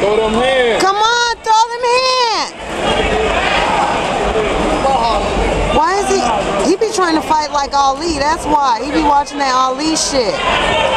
Throw them hands. Come on, throw them hands. Why is he? He be trying to fight like Ali. That's why. He be watching that Ali shit.